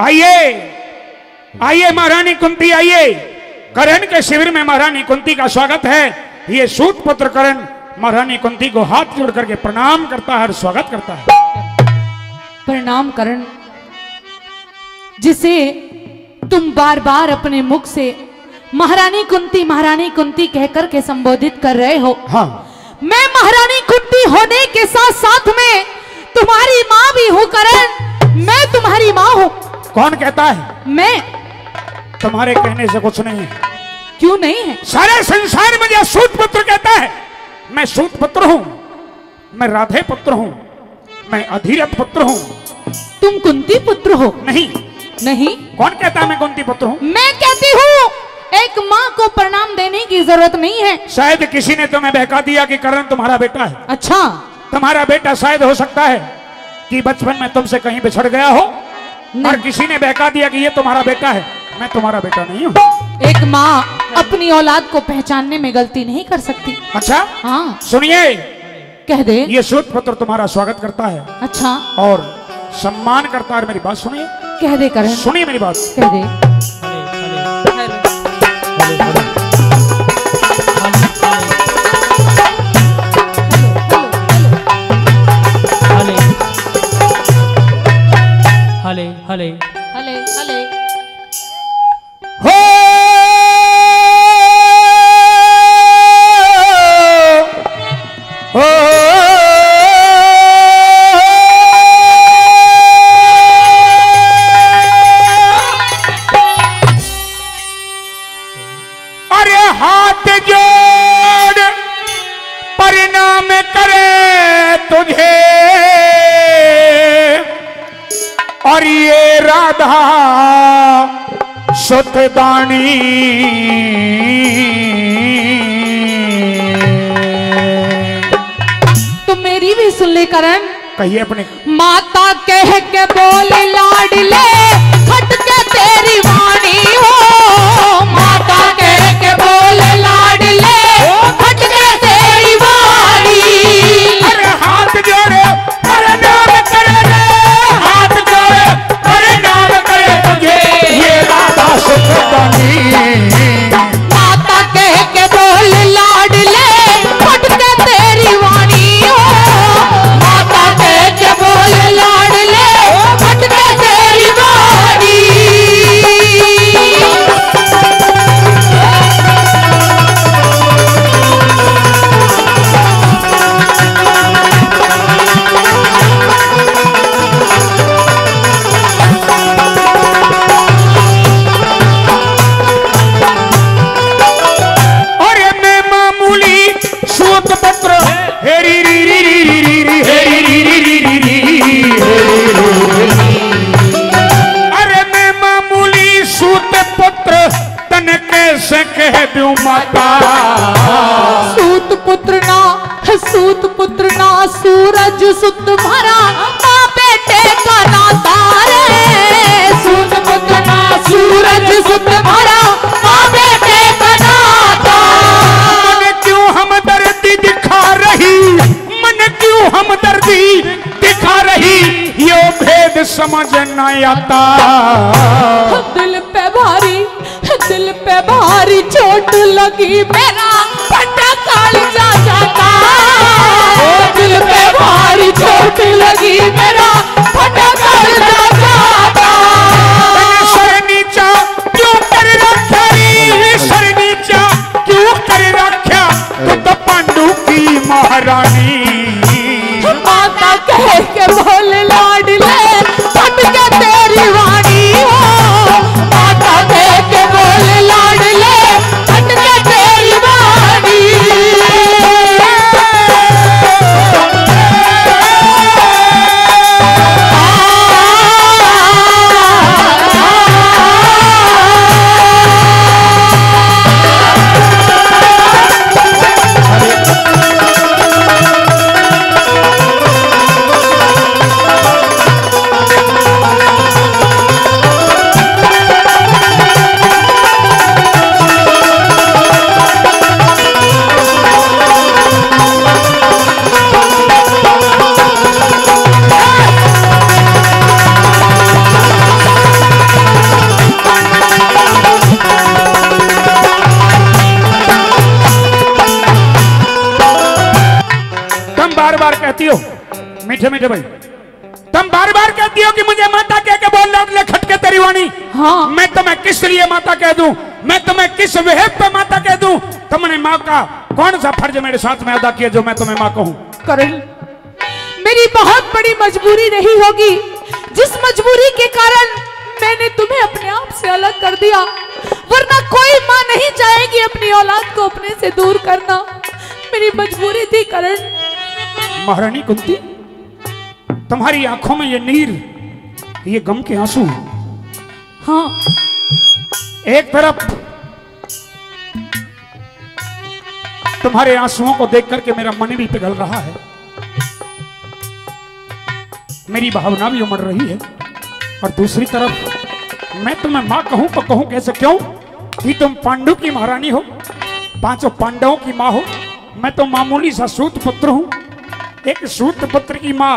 आइए। आइए महारानी कुंती आइए। करण के शिविर में महारानी कुंती का स्वागत है। ये सूत पुत्र करण महारानी कुंती को हाथ जोड़ करके प्रणाम करता है और स्वागत करता है। प्रणाम करण। जिसे तुम बार बार अपने मुख से महारानी कुंती महारानी कुंती कहकर के संबोधित कर रहे हो। हाँ। मैं महारानी कुंती होने के साथ साथ में तुम्हारी माँ भी हूँ करण। मैं तुम्हारी माँ हूँ। कौन कहता है? मैं? तुम्हारे कहने से कुछ नहीं। है क्यों नहीं है? सारे संसार में यह सूत पुत्र कहता है मैं सूत पुत्र हूँ मैं राधे पुत्र हूँ मैं अधीरथ पुत्र हूँ। तुम कुंती पुत्र हो? नहीं। नहीं? कौन कहता है मैं कुंती पुत्र हूँ? मैं कहती हूँ एक माँ को प्रणाम देने की ज़रूरत नहीं है। शायद किसी ने तुम्हें बहका दिया कि करण तुम्हारा बेटा है। अच्छा। तुम्हारा बेटा शायद हो सकता है कि बचपन में तुमसे कहीं बिछड़ गया हो और किसी ने बहका दिया कि ये तुम्हारा बेटा है। मैं तुम्हारा बेटा नहीं हूँ। एक माँ अपनी औलाद को पहचानने में गलती नहीं कर सकती। अच्छा? हाँ। सुनिए। कह दे। ये शोध पत्र तुम्हारा स्वागत करता है। अच्छा। और सम्मान करता है। मेरी बात सुनिए। कह दे कर सुनिए मेरी बात। कह दे। Hale, hale. सतदानी तो मेरी भी सुन ले करण। कहिए अपने। माता कह के बोले लाडले खट के तेरी वाणी हो। माता सूत पुत्र ना सूत पुत्र ना सूरज सुत भरा माँ बेटे का नाता रे। सूत पुत्र ना सूरज सुत भरा माँ बेटे का नाता। मन क्यों हम दर्दी दिखा रही? मन क्यों हम दर्दी दिखा रही? यो भेद समझ न आता। लगी मेरा फटा काल जा जाता दिल पे भारी चोट लगी मेरा फटा काल जा जाता सर नीचा क्यों कर रखा सर नीचा क्यों कर रखा? तो पांडू की महारानी। का कौन सा फ़र्ज़ मेरे साथ में अदा किया जो मैं तुम्हें माँ कहूँ? करण मेरी बहुत बड़ी मजबूरी रही होगी। जिस मजबूरी के कारण मैंने तुम्हें अपने आप से अलग कर दिया वरना कोई माँ नहीं चाहेगी अपनी औलाद को अपने से दूर करना। मेरी मजबूरी थी करण। महारानी कुंती तुम्हारी आँखों में ये नीर ये गम के आँसू हाँ। एक तरफ़ तुम्हारे आंसुओं को देख करके मेरा मन भी पिघल रहा है। मेरी भावना भी उमड़ रही है। और दूसरी तरफ़ मैं तुम्हें माँ कहूँ तो कहूँ कैसे क्यों? कि तुम पांडु की महारानी हो पाँचों पांडवों की माँ हो। मैं तो मामूली सा सूत पुत्र हूँ। एक सूत पुत्र की माँ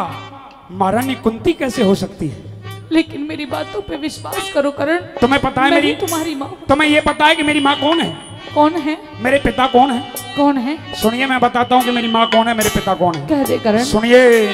महारानी कुंती कैसे हो सकती है? लेकिन मेरी बातों पे विश्वास करो करण। तुम्हें पता है मेरी तुम्हारी माँ तुम्हें ये पता है कि मेरी माँ कौन है? कौन है? मेरे पिता कौन है? कौन है? सुनिए मैं बताता हूँ कि मेरी माँ कौन है मेरे पिता कौन है। कह दे करण। सुनिए।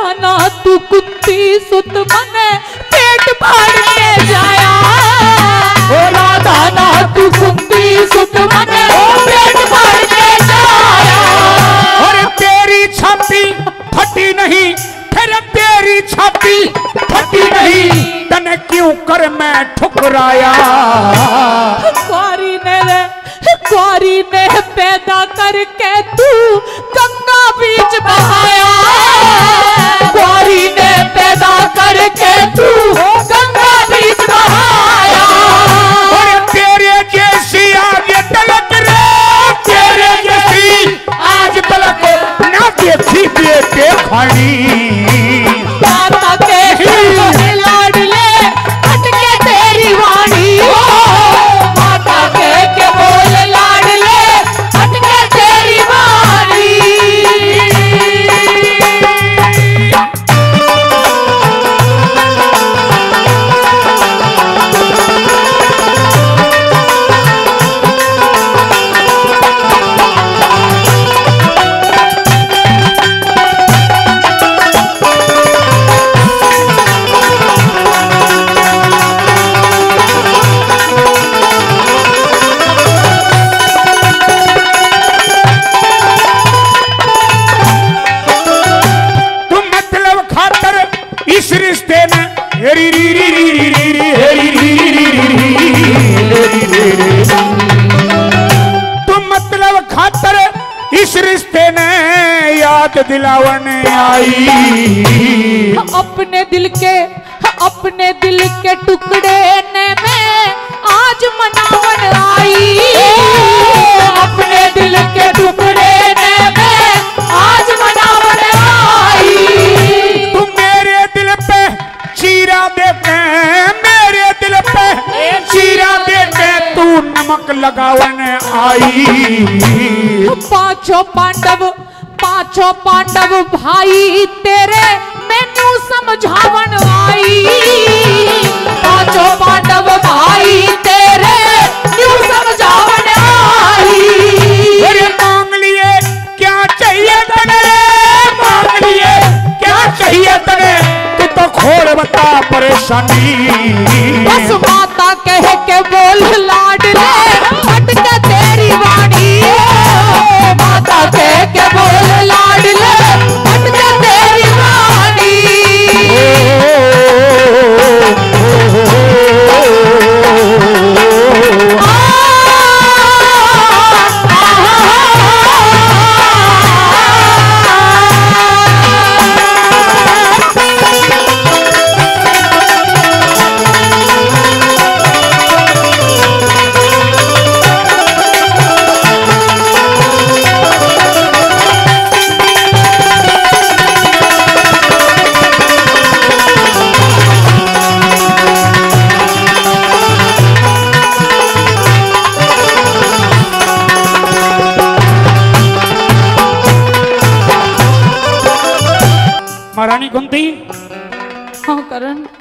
राधा ना तू कुत्ती सुत मने पेट फाड़ के जाया। ओ राधा ना तू कुत्ती सुत मने पेट फाड़ के जाया। और तेरी छाती फटी नहीं फिर तेरी छाती फटी नहीं तने क्यों कर मैं ठुकराया? कुआरी ने रे कुआरी ने पैदा करके तू गंगा बेटे मतलब खातर इस रिश्ते ने याद दिलावन आई। अपने दिल के, अपने दिल के टुकड़े ने मैं आज मनावन आई। लगावन आई। पाँचों पांडव पाँचों पांडव भाई तेरे मैनू समझावन आई। पाँचों पांडव भाई तेरे न्यू समझावन आई। अरे मांग लिए क्या चाहिए तने? मांग लिए क्या चाहिए तने? तू तो खोड़ बता परेशानी। बस माता कह के बोल लाडले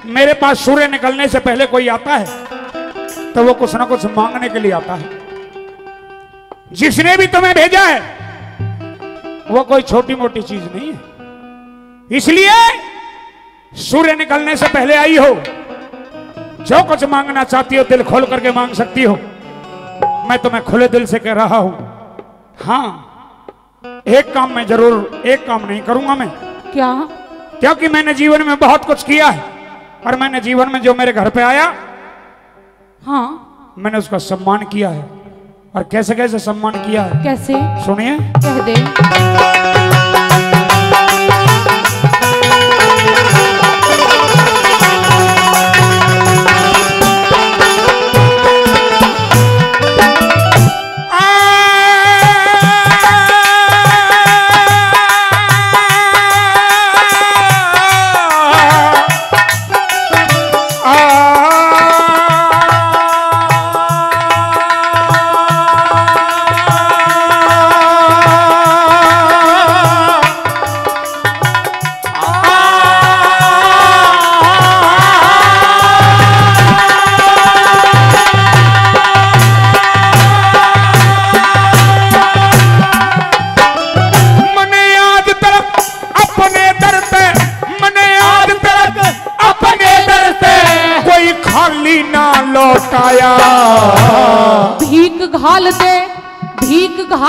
मेरे पास सूर्य निकलने से पहले कोई आता है तो वो कुछ ना कुछ मांगने के लिए आता है। जिसने भी तुम्हें भेजा है वो कोई छोटी मोटी चीज़ नहीं है। इसलिए सूर्य निकलने से पहले आई हो जो कुछ मांगना चाहती हो दिल खोल करके मांग सकती हो। मैं तुम्हें खुले दिल से कह रहा हूँ हाँ एक काम मैं ज़रूर एक काम नहीं करूँगा मैं। क्या? क्योंकि मैंने जीवन में बहुत कुछ किया है। और मैंने जीवन में जो मेरे घर पे आया हाँ। मैंने उसका सम्मान किया है। और कैसे कैसे सम्मान किया है? कैसे? सुनिए। कह दे।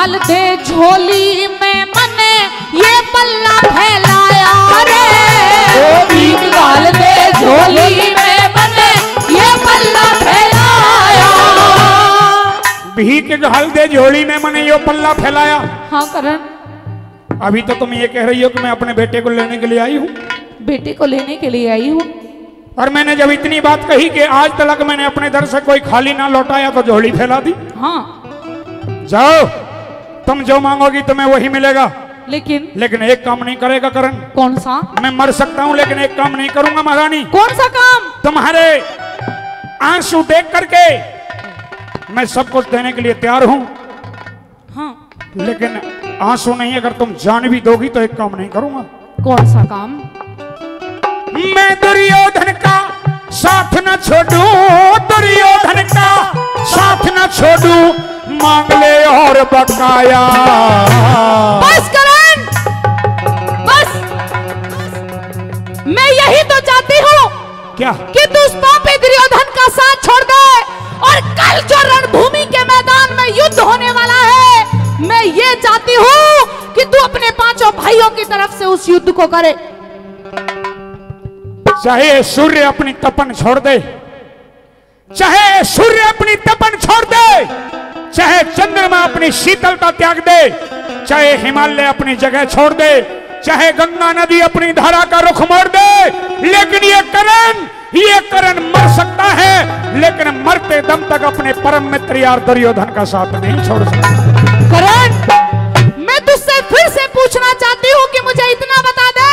घाल दे झोली में मने ये पल्ला फैलाया रे। भीख घाल दे झोली में मने ये पल्ला फैलाया। भीख घाल दे झोली ने मैंने यो पल्ला फैलाया। हाँ करण। अभी तो तुम ये कह रही हो कि मैं अपने बेटे को लेने के लिए आई हूँ। बेटे को लेने के लिए आई हूँ। और मैंने जब इतनी बात कही कि आज तक मैंने अपने दर से कोई खाली ना लौटाया तो झोली फैला दी। हाँ। जाओ। तुम जो मांगोगी तुम्हें वही मिलेगा। लेकिन लेकिन एक काम नहीं करेगा करण। कौन सा? मैं मर सकता हूँ लेकिन एक काम नहीं करूँगा महारानी। कौन सा काम? तुम्हारे आँसू देख करके मैं सब कुछ देने के लिए तैयार हूँ। हाँ। लेकिन आँसू नहीं अगर तुम जान भी दोगी तो एक काम नहीं करूँगा। कौन सा काम? मैं दुर्योधन का साथ न छोड़ू दुर्योधन का साथ न छोड़ू मांग ले और बकाया। बस करण बस। मैं यही तो चाहती हूँ क्या? कि तू उस पापी दुर्योधन का साथ छोड़ दे और कल जो रणभूमि के मैदान में युद्ध होने वाला है मैं ये चाहती हूँ कि तू अपने पाँचों भाइयों की तरफ़ से उस युद्ध को करे। चाहे सूर्य अपनी तपन छोड़ दे चाहे सूर्य अपनी तपन छोड़ दे चाहे चंद्रमा अपनी शीतलता त्याग दे चाहे हिमालय अपनी जगह छोड़ दे चाहे गंगा नदी अपनी धारा का रुख मोड़ दे लेकिन ये करण ये करण मर सकता है लेकिन मरते दम तक अपने परम मित्र यार दुर्योधन का साथ नहीं छोड़ सकता। करण मैं तुझसे फिर से पूछना चाहती हूँ कि मुझे इतना बता दे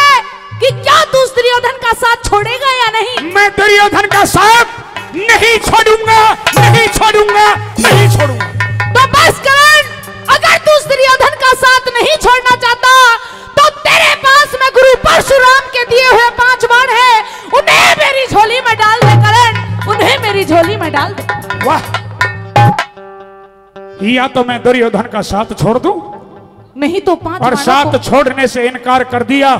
कि क्या तू दुर्योधन का साथ छोड़ेगा या नहीं? मैं दुर्योधन का साथ नहीं छोड़ूँगा नहीं छोड़ूँगा। या तो मैं दुर्योधन का साथ छोड़ दूँ? नहीं तो पाँच और साथ छोड़ने से इनकार कर दिया।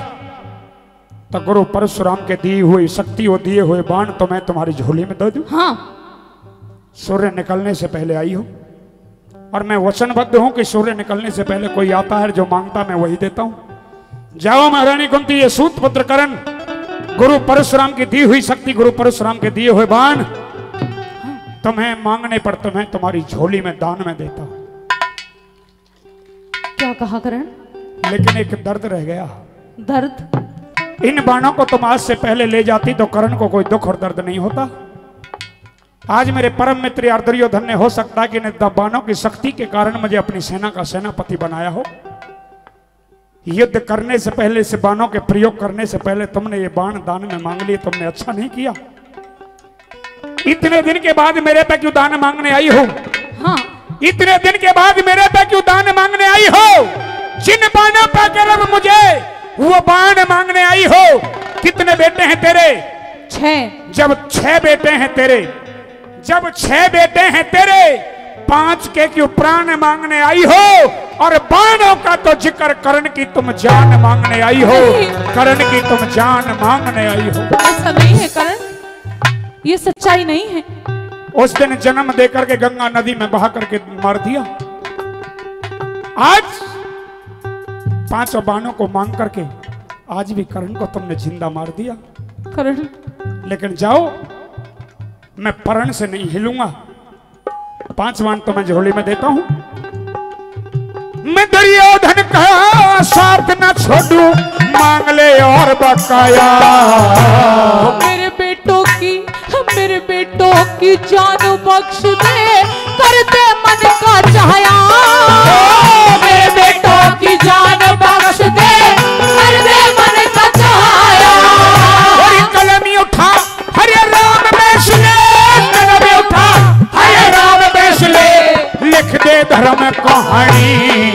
तो गुरु परशुराम के दी हुई शक्ति और दिए हुए बाण तो मैं तुम्हारी झोली में दे दूँ? हाँ। सूर्य निकलने से पहले आई हो। और मैं वचनबद्ध हूँ कि सूर्य निकलने से पहले कोई आता है जो माँगता मैं वही देता हूँ। जाओ महारानी कुंती ये सूत पुत्र करण। गुरु परशुराम की दी हुई शक्ति गुरु परशुराम के दिए हुए बाण। तुम्हें मांगने पर तुम्हें तुम्हारी झोली में दान में देता हूँ। क्या कहा करण? लेकिन एक दर्द रह गया। दर्द? इन बाणों को तुम आज से पहले ले जाती तो करण को कोई दुख और दर्द नहीं होता। आज मेरे परम मित्र यार दुर्योधन ने हो सकता है कि इन बाणों की शक्ति के कारण मुझे अपनी सेना का सेनापति बनाया हो। युद्ध करने से पहले इस बाणों के प्रयोग करने से पहले तुमने ये बाण दान में मांग लिए तुमने अच्छा नहीं किया। इतने दिन के बाद मेरे पे क्यों दान मांगने आई हो? हाँ। इतने दिन के बाद मेरे पे क्यों दान मांगने आई हो? जिन बाणों पर गर्व मुझे वो बाण मांगने आई हो। कितने बेटे हैं तेरे? छह। जब छह बेटे हैं तेरे जब छह बेटे हैं तेरे पाँच के क्यों प्राण मांगने आई हो? और बाणों का तो ज़िक्र करण की तुम जान मांगने आई हो। करण की तुम जान मांगने आई हो। ऐसा नहीं है करण। ये सच्चाई नहीं है। उस दिन जन्म देकर के गंगा नदी में बहा करके मार दिया। आज पाँचों बाणों को मांग करके आज भी करण को तुमने ज़िंदा मार दिया। करण। लेकिन जाओ मैं परण से नहीं हिलूँगा। पाँच मान तो मैं झोली में देता हूँ। मैं दुर्योधन का साथ न छोड़ू मांग ले और बकाया। बेटों की जान बख्श दे, कर दे मन का चाहया मेरे बेटों की जान बख्श दे, कर दे मन का चाहया हरि कलमी उठा, हरे राम बेस ले, कलमी उठा, हरे राम बेस ले। लिख दे धर्म कहानी।